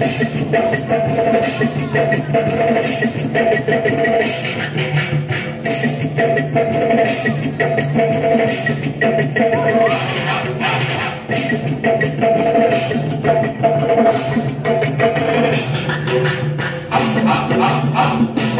Ah, ah, ah, ah.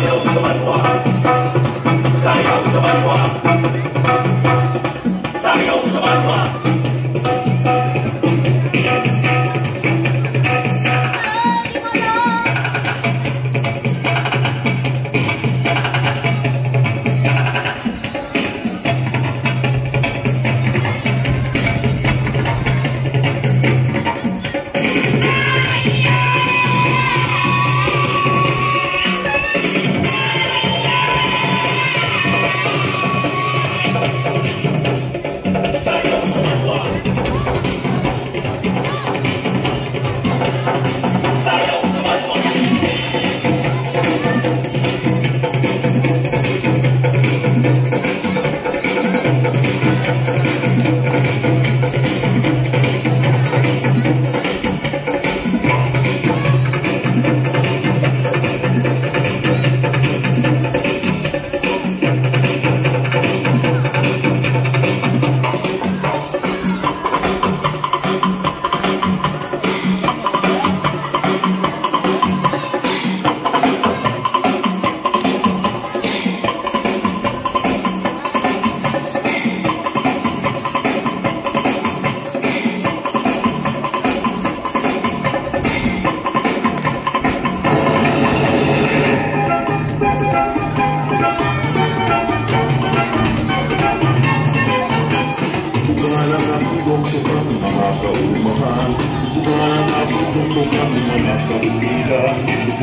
Sayaw oh, sa banwa Sayaw oh, sa banwa Sayaw sa banwa pagkita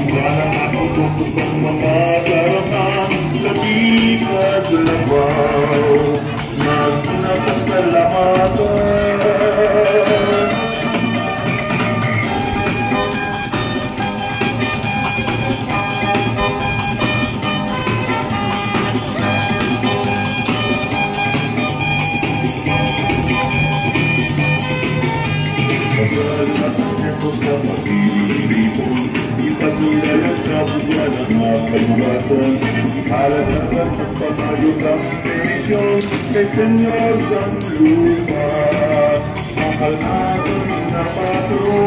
Wala na ako kung mga karapang Sa di ka dalawa Alasan sa mayutang pensyon kay Senyor San Lupa Mahal na patron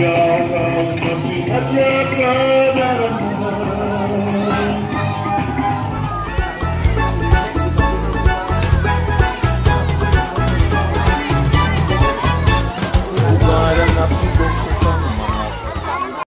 Yeah, yeah, yeah, yeah, yeah.